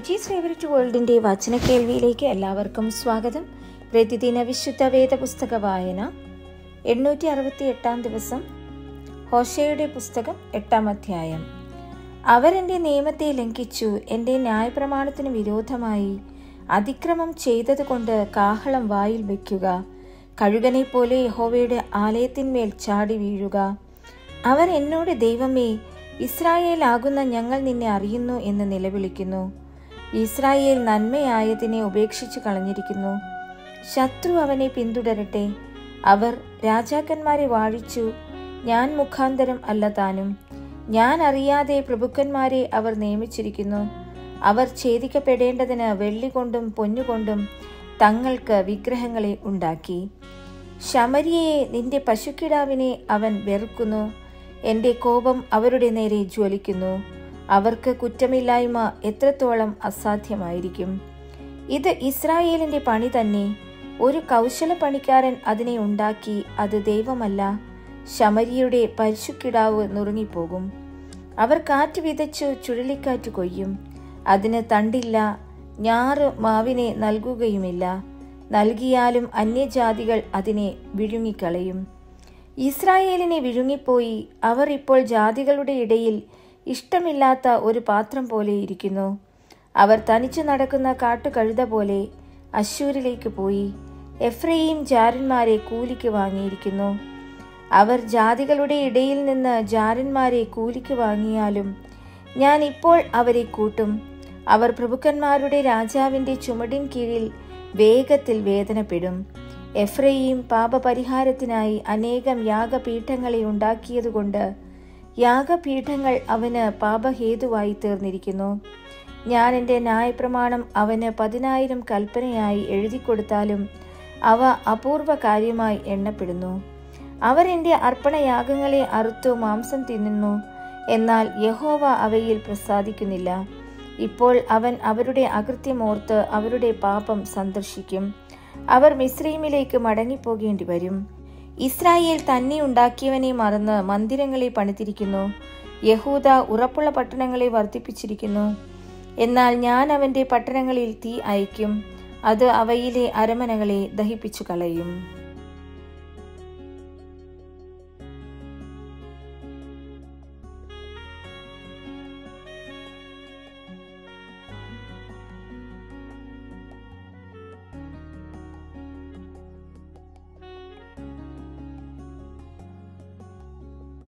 Suji's favourite വേൾഡിന്റെ വചനക്കേൾവിയിലേക്ക് എല്ലാവർക്കും സ്വാഗതം. പ്രതിദിന വിശുദ്ധ വേദപുസ്തക വായന എണ്ണൂറ്റി അറുപത്തി എട്ടാം ദിവസം ഹോഷയുടെ പുസ്തകം എട്ടാം അധ്യായം. അവരെന്റെ നിയമത്തെ ലംഘിച്ചു എന്റെ ന്യായപ്രമാണത്തിന് വിരോധമായി അതിക്രമം ചെയ്തതുകൊണ്ട് കാഹളം വായിൽ വയ്ക്കുക. കഴുകനെ പോലെ യഹോവയുടെ ആലയത്തിന്മേൽ ചാടി വീഴുക. അവർ എന്നോട് ദൈവമേ ഇസ്രായേലാകുന്ന ഞങ്ങൾ നിന്നെ അറിയുന്നു എന്ന് നിലവിളിക്കുന്നു. ഇസ്രായേൽ നന്മയായതിനെ ഉപേക്ഷിച്ചു കളഞ്ഞിരിക്കുന്നു. ശത്രു അവനെ പിന്തുടരട്ടെ. അവർ രാജാക്കന്മാരെ വാഴിച്ചു. ഞാൻ മുഖാന്തരം അല്ല താനും. ഞാൻ അറിയാതെ പ്രഭുക്കന്മാരെ അവർ നിയമിച്ചിരിക്കുന്നു. അവർ ഛേദിക്കപ്പെടേണ്ടതിന് വെള്ളി കൊണ്ടും പൊന്നുകൊണ്ടും തങ്ങൾക്ക് വിഗ്രഹങ്ങളെ ഉണ്ടാക്കി. ശമരിയെ നിന്റെ പശുക്കിടാവിനെ അവൻ വെറുക്കുന്നു. എന്റെ കോപം അവരുടെ നേരെ ജ്വലിക്കുന്നു. അവർക്ക് കുറ്റമില്ലായ്മ എത്രത്തോളം അസാധ്യമായിരിക്കും? ഇത് ഇസ്രായേലിന്റെ പണി തന്നെ. ഒരു കൗശല പണിക്കാരൻ അതിനെ ഉണ്ടാക്കി അത് ദൈവമല്ല ശമരിയുടെ പരിശുക്കിടാവ് നുറുങ്ങിപ്പോകും. അവർ കാറ്റ് വിതച്ചു ചുഴലിക്കാറ്റ് കൊയ്യും. അതിന് തണ്ടില്ല ഞാറ് മാവിനെ നൽകുകയുമില്ല. നൽകിയാലും അന്യജാതികൾ അതിനെ വിഴുങ്ങിക്കളയും. ഇസ്രായേലിനെ വിഴുങ്ങിപ്പോയി അവർ ഇപ്പോൾ ജാതികളുടെ ഇടയിൽ ഇഷ്ടമില്ലാത്ത ഒരു പാത്രം പോലെ ഇരിക്കുന്നു. അവർ തനിച്ചു നടക്കുന്ന കാട്ടുകഴുത പോലെ അശൂരിലേക്ക് പോയി എഫ്രയീം ജാരന്മാരെ കൂലിക്ക് വാങ്ങിയിരിക്കുന്നു. അവർ ജാതികളുടെ ഇടയിൽ നിന്ന് ജാരന്മാരെ കൂലിക്ക് വാങ്ങിയാലും ഞാൻ ഇപ്പോൾ അവരെ കൂട്ടും. അവർ പ്രഭുക്കന്മാരുടെ രാജാവിന്റെ ചുമടിൻ കീഴിൽ വേഗത്തിൽ വേദനപ്പെടും. എഫ്രയീം പാപപരിഹാരത്തിനായി അനേകം യാഗപീഠങ്ങളെ ഉണ്ടാക്കിയതുകൊണ്ട് യാഗപീഠങ്ങൾ അവന് പാപഹേതുവായി തീർന്നിരിക്കുന്നു. ഞാൻ എന്റെ ന്യായപ്രമാണം അവന് പതിനായിരം കൽപ്പനയായി എഴുതിക്കൊടുത്താലും അവ അപൂർവ കാര്യമായി എണ്ണപ്പെടുന്നു. അവർ എന്റെ അർപ്പണയാഗങ്ങളെ അറുത്തു മാംസം തിന്നുന്നു. എന്നാൽ യഹോവ അവയിൽ പ്രസാദിക്കുന്നില്ല. ഇപ്പോൾ അവൻ അവരുടെ അകൃത്യമോർത്ത് അവരുടെ പാപം സന്ദർശിക്കും. അവർ മിശ്രീമിലേക്ക് മടങ്ങിപ്പോകേണ്ടി വരും ഇസ്രായേൽ തന്നെ ഉണ്ടാക്കിയവനെ മറന്ന് മന്ദിരങ്ങളെ പണിതിരിക്കുന്നു. യഹൂദ ഉറപ്പുള്ള പട്ടണങ്ങളെ വർദ്ധിപ്പിച്ചിരിക്കുന്നു. എന്നാൽ ഞാൻ അവന്റെ പട്ടണങ്ങളിൽ തീ അയക്കും അത് അവയിലെ അരമനകളെ ദഹിപ്പിച്ചു കളയും